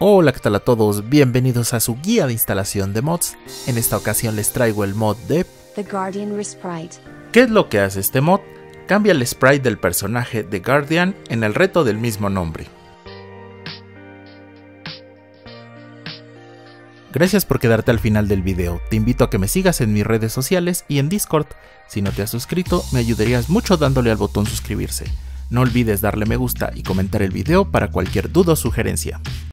Hola, ¿qué tal a todos? Bienvenidos a su guía de instalación de mods. En esta ocasión les traigo el mod de The Guardian Resprite. ¿Qué es lo que hace este mod? Cambia el sprite del personaje de Guardian en el reto del mismo nombre. Gracias por quedarte al final del video, te invito a que me sigas en mis redes sociales y en Discord. Si no te has suscrito, me ayudarías mucho dándole al botón suscribirse. No olvides darle me gusta y comentar el video para cualquier duda o sugerencia.